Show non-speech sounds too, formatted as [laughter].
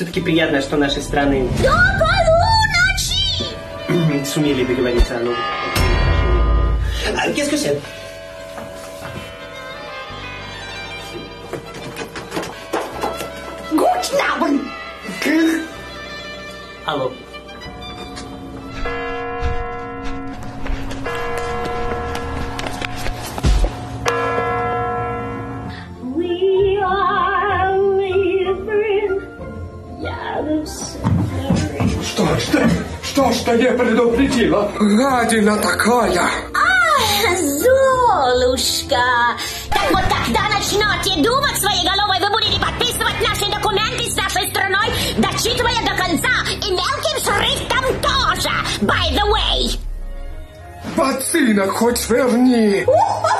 Все-таки приятно, что наши страны До полуночи! [clears throat] сумели договориться о новых А, Qu'est-ce Guten Abend! Алло. Что ж ты, что ж ты не предупредила? Гадина такая! А, Золушка! Так вот, когда начнете думать своей головой, вы будете подписывать наши документы с нашей страной, дочитывая до конца, и мелким шрифтом тоже, by the way! Ботинок хоть верни! Вот